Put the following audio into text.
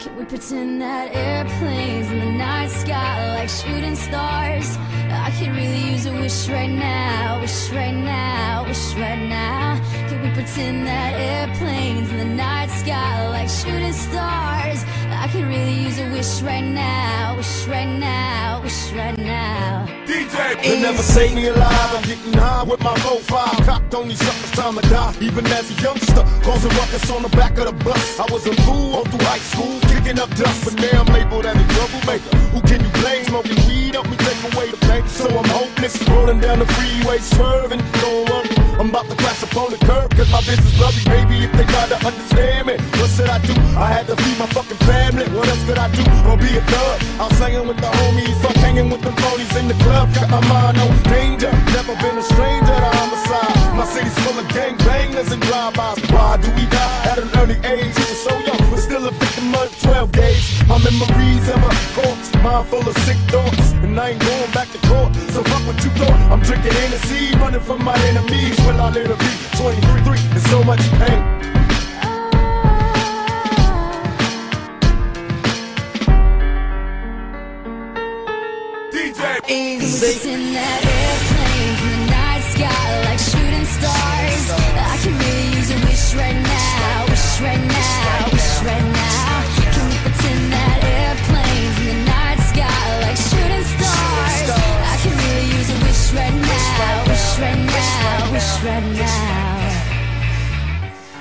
Can we pretend that airplanes in the night sky like shooting stars? I could really use a wish right now, wish right now, wish right now. Can we pretend that airplanes in the night sky like shooting stars? I could really use a wish right now, wish right now, wish right now. DJ, they never say me alive. I'm getting high with my low five. Cocked on these suckers, time to die. Even as a youngster, causing ruckus on the back of the bus. I was a fool all through high school, kicking up dust. But now I'm labeled as a troublemaker. Who can you blame? Smoking weed help me take away the pain. So I'm hopeless, rolling down the freeway, swerving. Don't run. I'm about to crash upon the curb, cause my business lovely, baby. If they to understand me, what should I do? I had to feed my fucking family. What else could I do? Or be a thug? I'm singing with the homies, fuck hanging with the phonies in the club. Got my mind on danger. Never been a stranger to homicide. My city's full of gang bangers and drive-bys. Why do we die at an early age? Memories of a corpse, mind full of sick thoughts, and I ain't going back to court. So fuck what you thought. I'm drinking Hennessy, running from my enemies. Will I live to be 23? There's so much pain. DJ Can we pretend that wish right now.